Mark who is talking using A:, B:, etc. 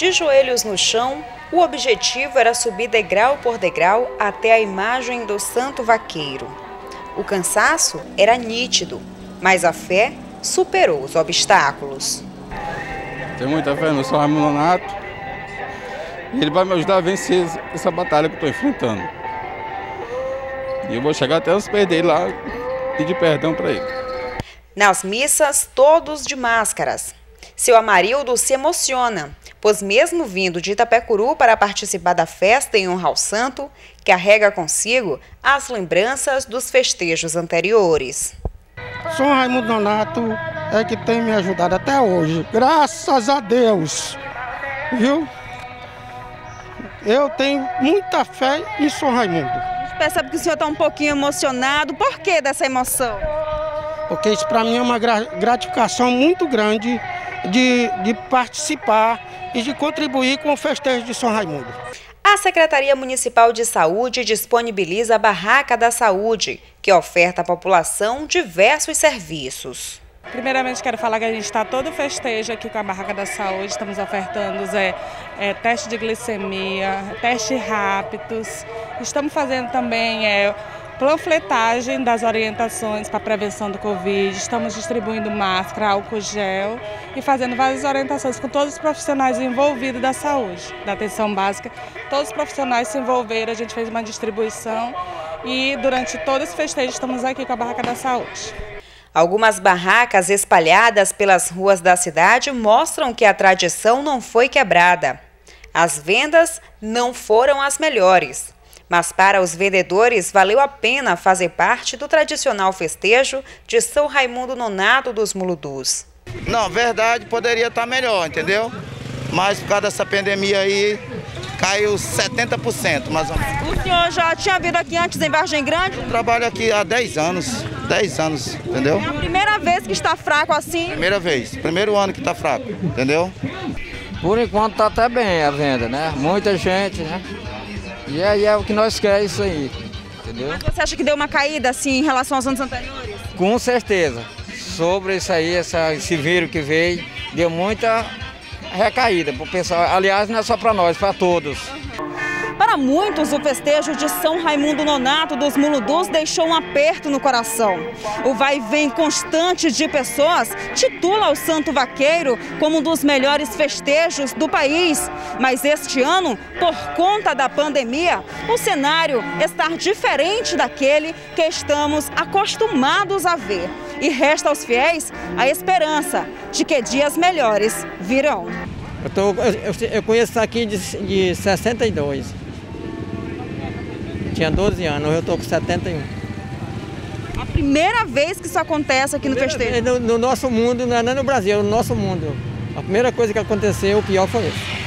A: De joelhos no chão, o objetivo era subir degrau por degrau até a imagem do santo vaqueiro. O cansaço era nítido, mas a fé superou os obstáculos.
B: Tenho muita fé no São Raimundo Nonato e ele vai me ajudar a vencer essa batalha que eu estou enfrentando. E eu vou chegar até os dele lá pedir perdão para ele.
A: Nas missas, todos de máscaras. Seu Amarildo se emociona, pois mesmo vindo de Itapecuru para participar da festa em honra ao santo, carrega consigo as lembranças dos festejos anteriores.
C: São Raimundo Nonato é que tem me ajudado até hoje, graças a Deus, viu? Eu tenho muita fé em São Raimundo.
A: A gente percebe que o senhor está um pouquinho emocionado, por que dessa emoção?
C: Porque isso para mim é uma gratificação muito grande de, de participar e de contribuir com o festejo de São Raimundo.
A: A Secretaria Municipal de Saúde disponibiliza a Barraca da Saúde, que oferta à população diversos serviços.
D: Primeiramente, quero falar que a gente está todo festejo aqui com a Barraca da Saúde. Estamos ofertando é, é, teste de glicemia, teste rápidos. Estamos fazendo também é, panfletagem das orientações para a prevenção do Covid, estamos distribuindo máscara, álcool gel e fazendo várias orientações com todos os profissionais envolvidos da saúde, da atenção básica. Todos os profissionais se envolveram, a gente fez uma distribuição e durante todo esse festejo estamos aqui com a Barraca da Saúde.
A: Algumas barracas espalhadas pelas ruas da cidade mostram que a tradição não foi quebrada. As vendas não foram as melhores. Mas para os vendedores valeu a pena fazer parte do tradicional festejo de São Raimundo Nonato dos Muludus.
E: Não, verdade, poderia estar melhor, entendeu? Mas por causa dessa pandemia aí, caiu 70% mais ou menos.
A: O senhor já tinha vindo aqui antes em Vargem Grande?
E: Eu trabalho aqui há 10 anos, 10 anos, entendeu?
A: É a primeira vez que está fraco assim?
E: Primeira vez, primeiro ano que está fraco, entendeu?
F: Por enquanto está até bem a venda, né? Muita gente, né? E aí é o que nós queremos isso aí, entendeu?
A: Mas você acha que deu uma caída assim em relação aos anos anteriores?
F: Com certeza. Sobre isso aí, essa, esse vírus que veio, deu muita recaída para o pessoal. Aliás, não é só para nós, para todos.
A: Para muitos, o festejo de São Raimundo Nonato dos Muludus deixou um aperto no coração. O vai e vem constante de pessoas titula o Santo Vaqueiro como um dos melhores festejos do país. Mas este ano, por conta da pandemia, o cenário está diferente daquele que estamos acostumados a ver. E resta aos fiéis a esperança de que dias melhores virão.
G: Eu, tô, eu, eu conheço aqui de, de 62 tinha 12 anos, hoje eu estou com 71.
A: A primeira vez que isso acontece aqui no festejo?
G: No, no nosso mundo, não é no Brasil, é no nosso mundo. A primeira coisa que aconteceu, o pior foi isso.